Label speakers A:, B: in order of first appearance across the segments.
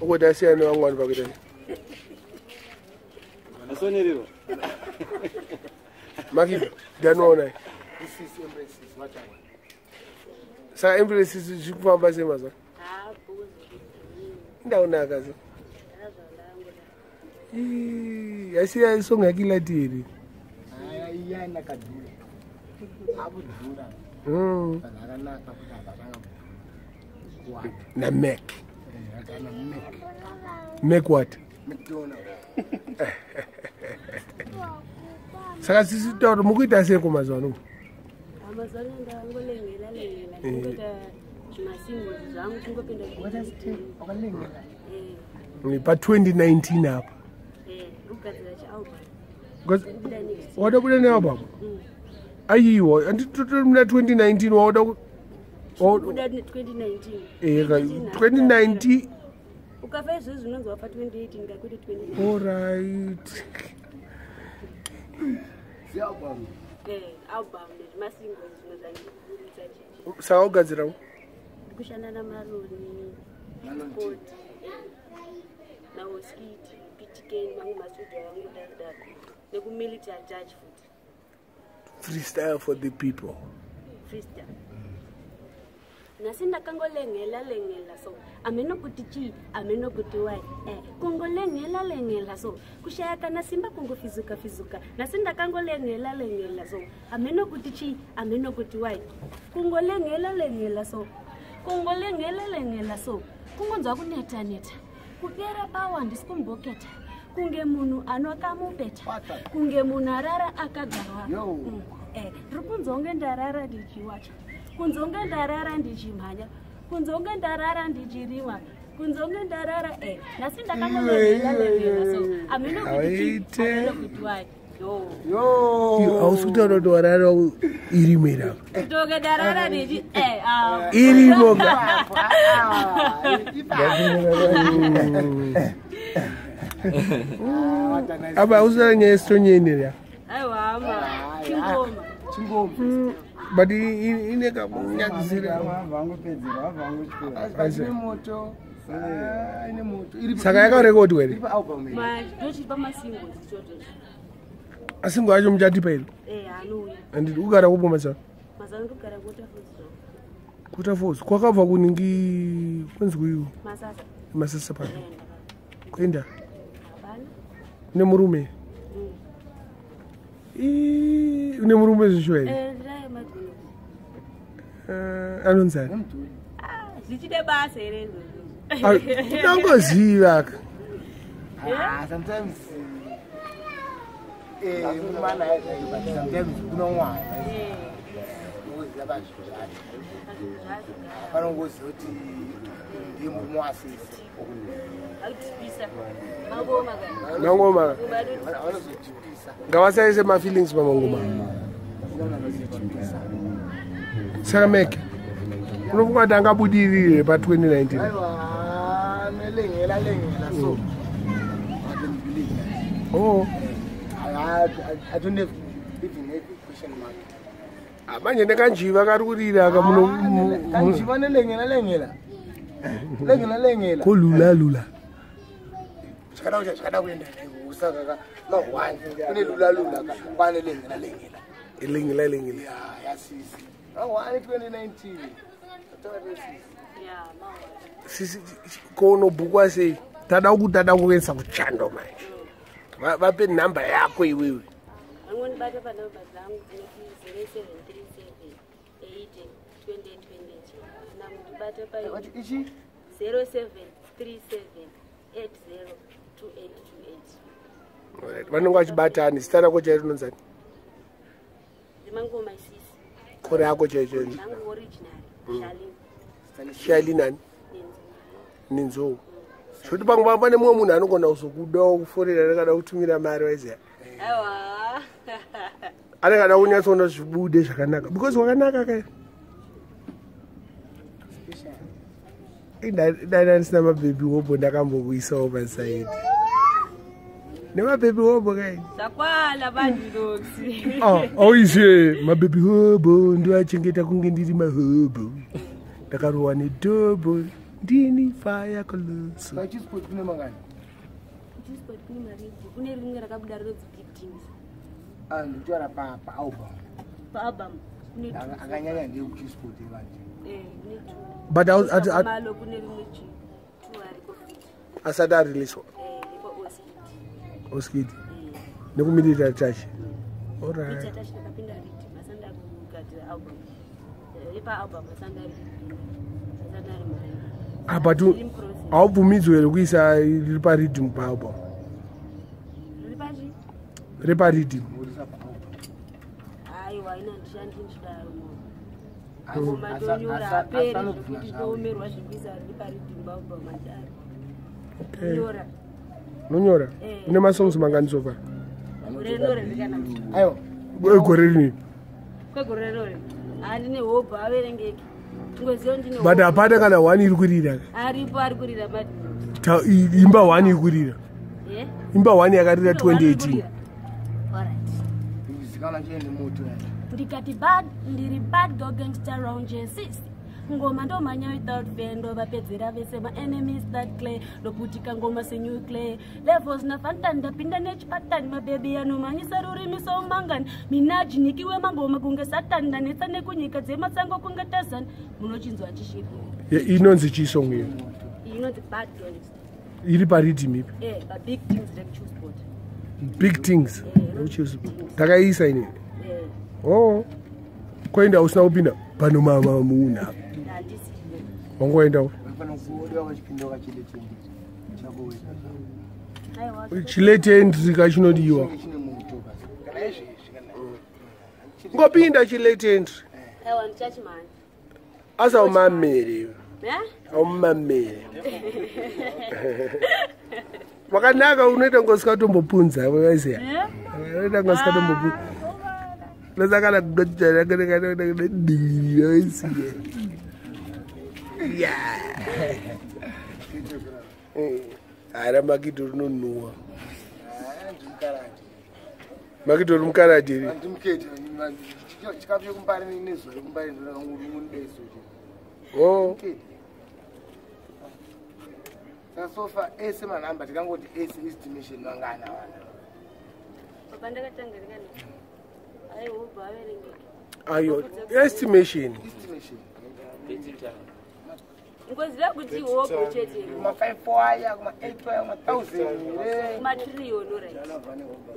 A: Ogo da sai ne
B: wangon
A: ba gidan. Na so ne riba. Maki da no ne.
C: This is embraces
A: what
C: I want. Sa embraces shi
A: kuma
C: ba sai
A: maza. Ah,
C: ko.
A: Inda una kaza. Ih, asi ya
D: so ngakila tiri. Ah, iya na kadura. Abudura. Mm. Kana kana lengela. Ndingoita zvimasimbozi zvangu tingopinda
C: wakalengela
A: pa-2019 apa?
D: Kugadzira chialbum.
A: Because
D: buda next
A: wada buda nealbum ayiwa anditotori muna 2019 wauda ku- wauda-
D: buda 2019
A: Eh, ka- 2019
D: ukafa izvozvi unonzi wafa 2018 ngakuti 20
A: allright saka ugadzirawo
D: ndikushanda namaroni scott nahoskiti ptken mamwe mastudio avangu daridako nekumilitary judge futi
A: freestyle for the people.
D: Freestyle nhasi ndakangolengela lengela so amenokuti chii amenokuti wai eh, kungolengela lengela so kushaya kana simba kungofizuka fizuka. Nhasi ndakangolengela lengela so amenokuti chii amenokuti wai kungolengela lengela so kungolengela lengela so kungonzwa kuneta neta kupera pawa handisi kumboketa kunge munhu anokamupeta kunge munhu arara akagarwa. Mm. Eh, ndiri kunzonge ndarara ndichiwacha kunzonge ndarara ndichimhanya kunzonge ndarara ndichirima kunzonge ndarara eh nhasi ndakangololelalemela so amenokuti yo.
C: Yo.
A: Hausi kutaura kuti warara
D: eh ah.
A: irimo apa hausara nyaya
D: ama chingoma.
C: Chingoma
A: but ine
C: iri
A: saka yakarekodwa
C: iri
A: here asingo acho muchatipa ino
D: eh anouya
A: anditi ugara kupo
D: kugara kuotafuzo
A: kutafos kwakabva kuningi kwenzi kuiwo
D: masasa.
A: Pano
D: enda
A: kuenda
D: hapana
A: une murume murume zvisho here
D: eh
A: Eh, anonzani?
D: Zvichide basa here izvozvo
A: unangoziva ka?
C: Ah, sometimes eh mumana yacho but sometimes kunomwana uziva pazviro zvacho panongoziva kuti
D: mangoma ka
A: nangoma ngavasaise mafeelings pamangoma
C: vanozotipisa
A: saka mek unofunga kuti angabudirire pa-2019
C: aiwa nelengela lengela so I don't believe that.
A: oh. Ah, manje nekanjiva kari kurira ka
C: kanjiva nelengela lengela lengela lengela
A: kolulalula
C: zvakada kucha zvakada kuenda nehusa kaka mahwani kune lulalula ka kwane lengela lengela
A: ilingila ilingila
C: ya yasisi mahwani 2019 Tatora sisi.
D: ya mawa
A: sisi konobhukwa sei? Tada kuti tada kuenza kuchando manje. Va- vape nhamba yako iwewe.
D: Angondibata panamba dzangu dzinoti 0737 8 namundibata pai
C: Wati ichi
D: 0737 802828
A: Alright, vanonge vachibatani zita rako chairo
D: isisi
A: kore yako chaicho
D: ndangu original shalini
A: shali nani
D: nenzi
A: ninzou. Zvoti pamwe pane mumwe munhu anogona kuzokudawo kuforera anengada kutumira mari waiziya anengada kunyatsoona zvibude zvakanaka. Because wakanaka kai. Dai ndisina mabhebhi hobo ndakambokuisawo pasaidi nemabhebhi hobo kai
D: zvakwala vandidoksi
A: auise mabhebhi hobo ndoachengeta kunge ndiri mahobo. Ndakarohwa nedhobo ndini faya koloso
C: pachisport kune
D: rimwe rakabuda
C: paalbum
D: paalbum kune two.
C: akanyanya
D: Eh, two.
A: But I was- oskidi
D: album. Album
A: apa tu
D: Iri muprocess.
A: haubvumidzwe rekuisa riri paridhim paalbum
D: riri
C: paalbum
D: aiwa ina ndishandi ndidaro ngoma tonyora aperi zvekuti toomerwa zvekuisa riri paridhim album adaro nyora
A: nonyora
D: Eh.
A: une masongs manganisopa
D: renore rikanaka
C: aiwa
A: egore rinini
D: kwegore rore handine hope averengeki. Ngozivo ndine
A: but hapana kana one iri kurira?
D: Aripo ari kurira
A: imba one iri kurira?
D: Eh?
A: imba one yakarira
D: Iri one iri
A: 2018
D: kurira? Alright.
C: zikana chiende moto yani
D: ndikati bad ndiri bad go gangster round jesisi ngoma ndomhanya without fear ndovapedzera vese maenemies that clay ndoputika ngoma senuclear levels nafanta ndapinda nechipatani mabebi anomhanyisa rurimi soumangani minaji nikiwe mangoma kunge satani ndanetsa nekunyika dzemasango kunge tazani munochinzwa chishiri
A: Ye- inonzi chisong iyo
D: inonzi bad
A: iri paridhim ipi
D: eh babig things rekuchusport
A: big things. Takaisa inini
D: eh.
A: O kwaenda usina kupinda pano mamamuna
D: handisiyo
A: wangoendawo
D: aiwa
A: chiletendri kachinodiwa ngopinda chiletendri
D: aiwa ndichachimhanya
A: asaumamere
D: eh
A: aumamere wakanaka unoita ngosikatombopfunza waiziya
D: eh
A: unoita ngosikatombopfunza nosakana waiziya hara makito rinonuwa
C: ndimkarati
A: makito ri mukarati ri.
C: Andimuketi chikafike kumbari nezuva rekumbari ndondakangumundesoje
A: o
C: muketi saka sofa ese manhamba tikangoti ese estimation mangana vana
D: papa ndakatangarikana ai hobva averengeki
A: ayo estimation.
C: Estimation
D: ngoziva kuti hobho chete
C: kuma-five waya kuma-eight waya kuma-thousand ere
D: kumatiriyoni right.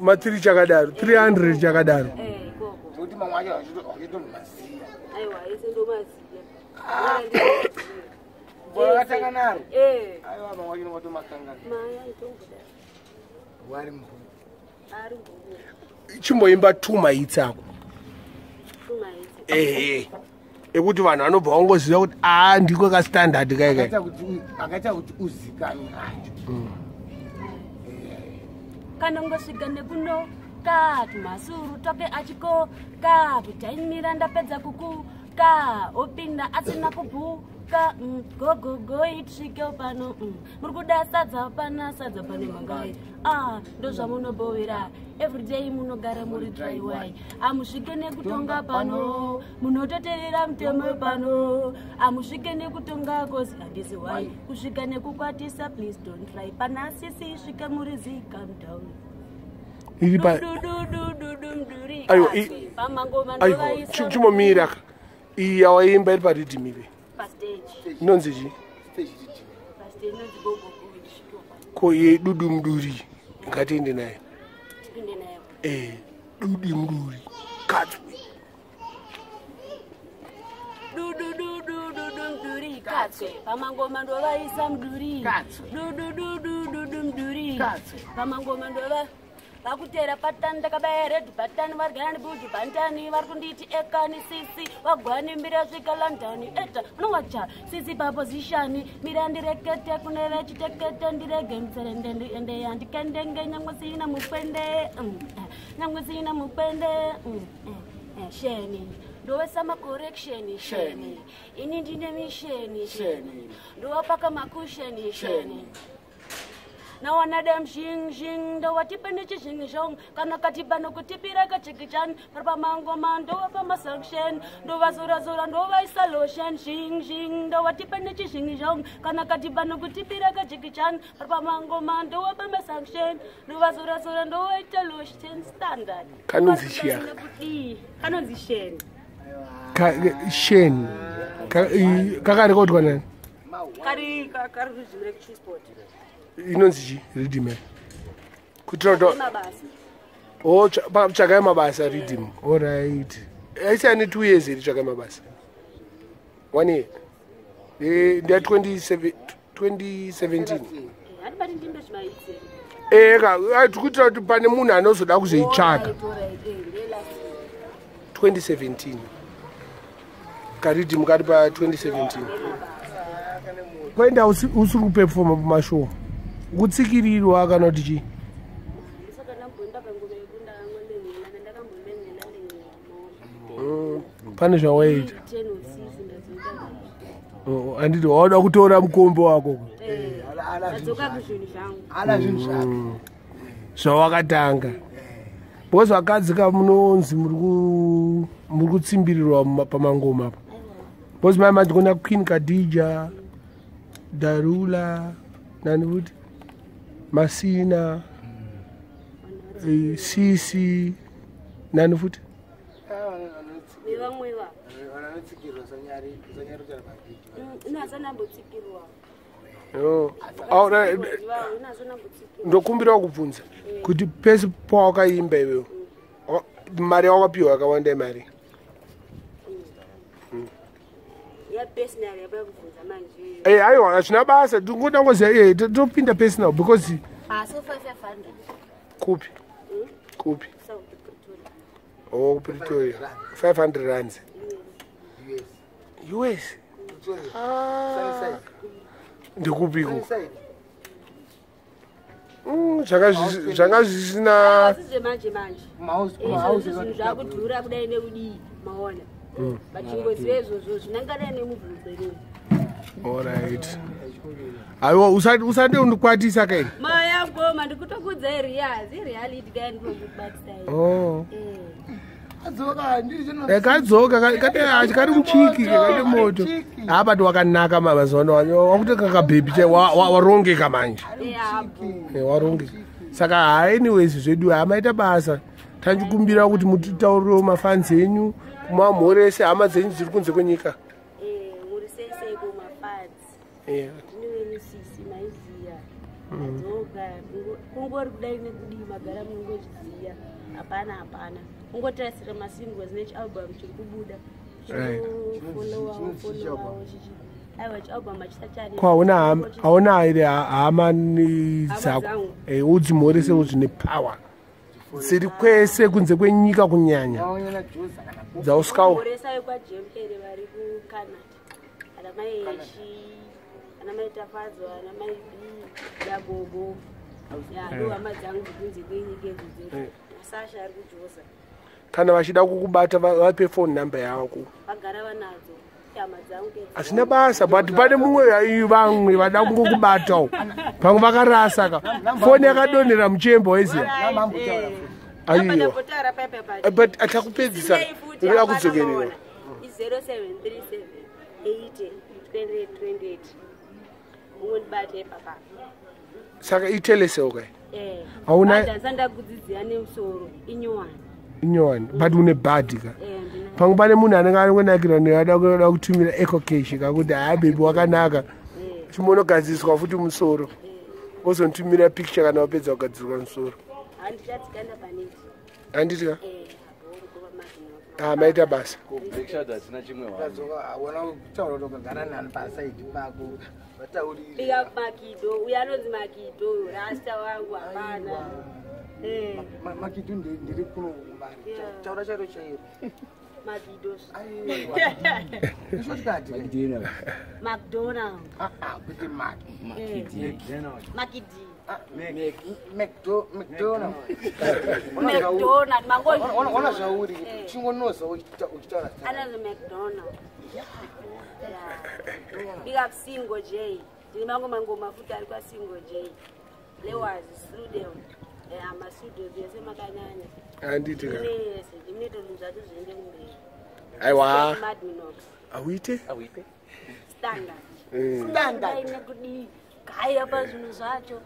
A: Ma3 chakadaro 300 chakadaro.
D: Eh ikoko
C: zvokuti mamwe acho achitomaziya
D: aiwa ese ndomaziya
C: bora vakatanga naro
D: eh.
C: Aiwa mamwe acho
D: nditomboda
C: wari mbu
A: chimboimba two maits ako. Ehe ekuti vanhu vanobva vangoziva kuti a ndiko kastandard kaikai
C: akaita kuti akaita kuti uzikanwe nacho
D: kana nekuno kati masuru toke achiko? Ka kutaimira ndapedza kuku? Ka opinda asina kubhuka mm, gogogo itisvike pano mm. muri kuda sadza pana sadza pane mangai. Ah ndo zvamunobhowera everyday munogara muri dryway amusvike nekutonga pano. munototeerera mutemo pano. Amusvike nekutonga kozi handisi wai kusvika nekukwatisa please don't try. Pana sisi svike muri zicamdown
A: iri pa
D: dudududududumduri
A: Ayo, i-
D: pamangoma ndovaisa
A: chimomira ka iyi yawaimba iri paridhim ipi
D: pastage
A: inonzi chi ko yedudumduri ngatiende nayo e dudimduri katswe
D: dudududududumduri katswe pamangoma ndovaisa mduri.
C: Katswe.
D: dudududududumduri pamangoma ndova vakutera patani ndakabaya redhi patani varigana bugi bantani vari kunditi ekani sisi wagwani mbira svika landani. Eta unowacha sisi papozishani mira ndirekete kune vechitekete ndirege mtserendende ende yandikendenge nyangwe sina mukwende Mm, eh, nyangwe sina mukwende Mm, eh, eh, sheni. Ndovesa makoreksheni sheni. Ini ndine misheni sheni. Ndovapaka makusheni sheni nawana dem zhing zhing ndowatipe nechizhingi zhong kana katipa nokutipira kachikichan paripamangoma ndowapa masanction ndovazorazora ndovaisa lotion zhing zhing ndowatipe nechizhingi zhong kana katipa nokutipira kachikichan paripamangoma ndowapa masanction ndovazorazora ndovaita lotion standard.
A: Kanonzi?
D: Kuti- kanonzi shen
A: Ka- shen Ka- i- kakarekotwa nani
D: kari ka- kari ruzvimi rekuchisport
A: inonzi ji redeem kuti o tsvakai mabasa redeem. Allright eh, e aisani two years here tsvakai mabasa one year.
D: Nda2017
A: eka ati kuitira kuti pane munhu anozoda kuzoitsvaga 2017 karidhimu kari pa2017 kwaenda usiri kupefoma pumashow kutsikirirwa kana kuti chii
D: lengela
A: pane zvawaita.
D: Ndazoita
A: Oh, handiti wauda kutora mukombe wako.
C: Zvake.
A: Zvawakatanga. Because vakadzika munonzi muri ku- muri kutsimbirirwa pamangoma apa. Because mai mati kuna queen kadija darula nani kuti masina eh, sisi nani
D: futhi?
A: Ndokumbira kubvunza kuti pese pawakaimba iwewo mari wakapiwa yakawanda
D: mari?
A: Eh, aiwa hazvina basa. Tingoda ngoziva iye topinda personal because
D: five five hundred
A: kupi kupi
D: south pretoria.
A: O kupretoria 500 rands.
C: Us
A: us
C: pretoria sunnyside
A: ndikupiko
C: sunnyside
A: zvanga zvisina
D: asi zvemanje manje izvo
C: mahouse
D: zvinhu zvakudhura kudai nekudii maona. Vachingoziva izvozvo zvinangadai nemubvunzerei
A: allright aiwa usati undikwatisa kaini
D: maya ngoma ndikutokudzai riyazi reality dai ndinokubatisai
A: Oh.
C: adzoka ndiri chino
A: Eh, kadzoka kari muchiki kati moto hapati wakanaka mazuva wakuti kakabhebhi chai wa- wa- warongeka manje. Eh, warongeka. Saka ha anyways zvedu hamaita basa tanchikumbira kuti mutitaurirewo mafanzi enyu kumamhorese hama dzenyu dziri kunze kwenyika. Eh,
D: maiziya. Adzoka kungori kudai nekudii magara munongozviziya hapana hapana. Kungotarasira masingles nechialbum chiri kubuda.
A: Ko hauna ham- hauna here ha- hama dzako. Eh, udzimhoresewo zvine power dziri kwese kunze kwenyika kunyanya. Dzausikawo
D: mhoresai kwajempere vari kucanada. Ana mai heshi ana mai tafadzo ana mai b yagogo. Ya ndo hama dzangu dzikunze kwenyika edzidzo sasha ari kujosa.
A: Kana vachida kukubata va- vape phone number yako.
D: Vagara vanadzo
A: hazvina basa but pane mumwe vamwe vada kungokubatawo pamwe vakarasa ka. Foni yakadonhera muchemba
C: namambotaura
A: aiwa
D: paipa
A: but atakupedzisa ndoda kudzokerera
D: i0737 8 28 ungondibate ipapa
A: saka iteleseo kai
D: Eh,
A: Hauna-
D: ndakudzidziya nemusoro inyowani
A: inyowani but une bhadhi ka.
D: Eh,
A: pamwe pane munhu anenge anongonakirwa neada kuda kutumira ecocash kakuti haa bebi wakanaka.
D: Eh,
A: chimonogadziswa futi musoro. Wozonitumira picture kana wapedza kugadzirwa musoro.
D: Handichatsikanda paneti
A: handiti ka
D: Eh, hapo urikuva mazvinoti.
A: ha maita basa.
B: Breakshad hatina chimwe hwani
C: adzoka wona kutaura kuti ukagara nani pasaidi pako. Vatauriri
D: Big up makido uyo anonzi makido rasta wangu hapana Eh,
C: makidu ndiri kuno kumbari
D: Yeah.
C: taura charo chairo kuti maki
D: makidi
C: mcdonald
D: macdonald
C: ona
D: mangozi
C: zvauri chingonoza uchitaura
D: single j. Ndine mango mango mafuta ari kwasingle j. Lewazi studio Eh,
A: ka
D: nese ndimnetolu zvacho zviende kumberi
A: aiwa
D: madminox
A: auite
B: Awite.
D: standard. Aine kudi gaya pazvinhu zvacho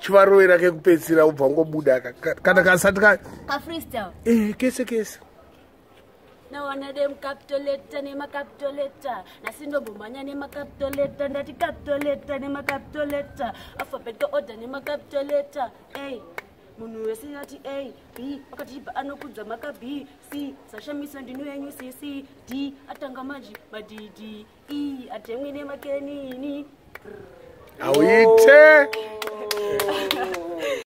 A: chivarovera kekupedzisira ubva ngobuda ka- ka- kana kasati ka
D: kafreestyle
A: eh kese kese.
D: Nawana demukapitoleta nemakapitoleta nasindombomhanya nemakapitoleta ndati kapitoleta nemakapitoleta alphabet order nemakapitoleta a munhu wese ati a b akati anokudza maka b c sashamiso ndinu yenyu cc d atanga manji madidi e atemwe nemakenini
A: auite